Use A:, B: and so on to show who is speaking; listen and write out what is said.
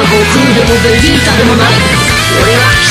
A: は悟空でもベジータでもない。俺は